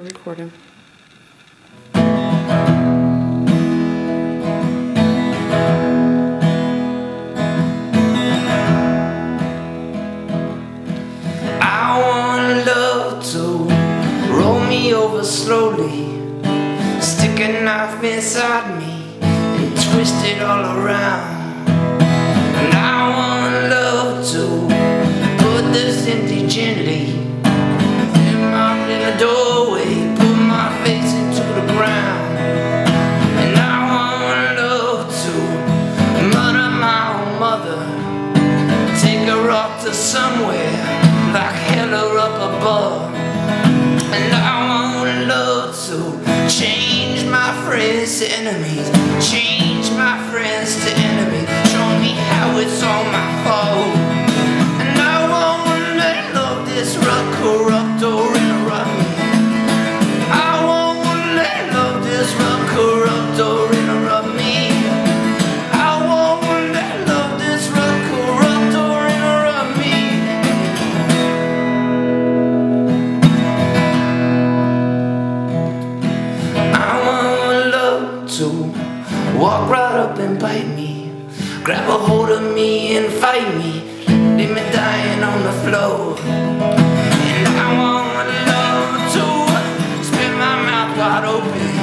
Recording. I want love to roll me over slowly, stick a knife inside me and twist it all around. And I want Take her off to somewhere like hell or up above. And I want love to change my friends to enemies, change my friends to enemies. Show me how it's all my fault. And I won't let love disrupt, corrupt, So walk right up and bite me. Grab a hold of me and fight me. Leave me dying on the floor. And I want love to Spit my mouth wide open.